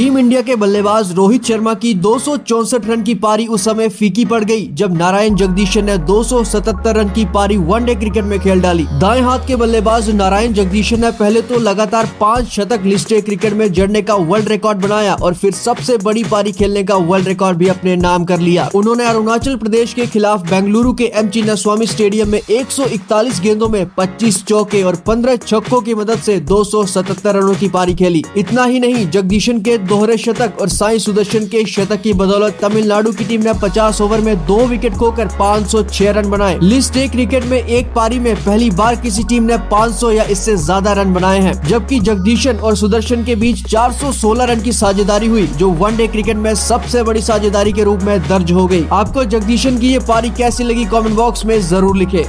Team India के बल्लेबाज रोहित शर्मा की दो रन की पारी उस समय फीकी पड़ गई, जब नारायण जगदीशन ने 277 रन की पारी वनडे क्रिकेट में खेल डाली। दाएँ हाथ के बल्लेबाज नारायण जगदीशन ने पहले तो लगातार पाँच शतक लिस्टे क्रिकेट में जड़ने का वर्ल्ड रिकॉर्ड बनाया और फिर सबसे बड़ी पारी खेलने का वर्ल्ड रिकॉर्ड भी अपने नाम कर लिया। उन्होंने अरुणाचल प्रदेश के खिलाफ बेंगलुरु के एम चिन्नास्वामी स्टेडियम में एक सौ इकतालीस गेंदों में पच्चीस चौके और पंद्रह छक्कों की मदद ऐसी दो सौ सतहत्तर रनों की पारी खेली। इतना ही नहीं, जगदीशन के दोहरे शतक और साई सुदर्शन के शतक की बदौलत तमिलनाडु की टीम ने 50 ओवर में दो विकेट खोकर 506 रन बनाए। लिस्ट ए क्रिकेट में एक पारी में पहली बार किसी टीम ने 500 या इससे ज़्यादा रन बनाए हैं, जबकि जगदीशन और सुदर्शन के बीच 416 रन की साझेदारी हुई, जो वनडे क्रिकेट में सबसे बड़ी साझेदारी के रूप में दर्ज हो गई। आपको जगदीशन की ये पारी कैसी लगी कॉमेंट बॉक्स में ज़रूर लिखे।